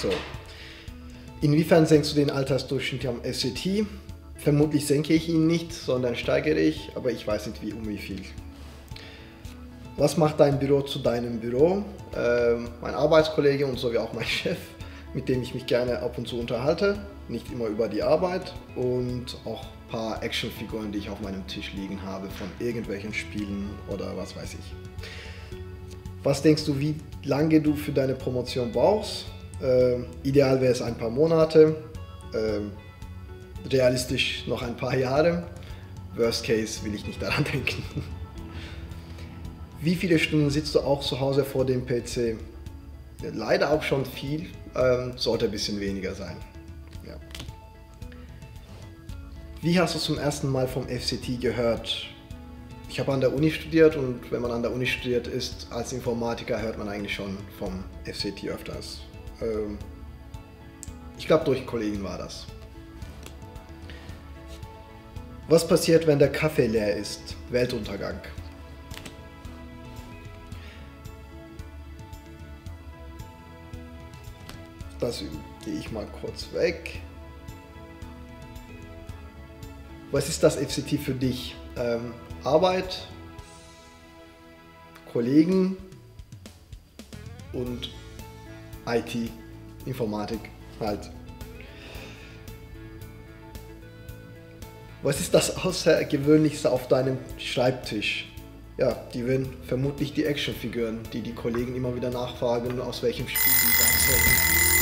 So. Inwiefern senkst du den Altersdurchschnitt am SCT? Vermutlich senke ich ihn nicht, sondern steigere ich, aber ich weiß nicht wie um wie viel. Was macht dein Büro zu deinem Büro? Ähm, mein Arbeitskollege und sowie auch mein Chef, mit dem ich mich gerne ab und zu unterhalte, nicht immer über die Arbeit und auch ein paar Actionfiguren, die ich auf meinem Tisch liegen habe von irgendwelchen Spielen oder was weiß ich. Was denkst du, wie lange du für deine Promotion brauchst? Ähm, ideal wäre es ein paar Monate, ähm, realistisch noch ein paar Jahre. Worst case will ich nicht daran denken. Wie viele Stunden sitzt du auch zu Hause vor dem PC? Leider auch schon viel, ähm, sollte ein bisschen weniger sein. Ja. Wie hast du zum ersten Mal vom FCT gehört? Ich habe an der Uni studiert und wenn man an der Uni studiert ist, als Informatiker hört man eigentlich schon vom FCT öfters. Ähm, ich glaube, durch Kollegen war das. Was passiert, wenn der Kaffee leer ist? Weltuntergang. Das gehe ich mal kurz weg. Was ist das FCT für dich? Ähm, Arbeit, Kollegen und IT, Informatik halt. Was ist das Außergewöhnlichste auf deinem Schreibtisch? Ja, die werden vermutlich die Actionfiguren, die die Kollegen immer wieder nachfragen, aus welchem Spiel die sein sollten.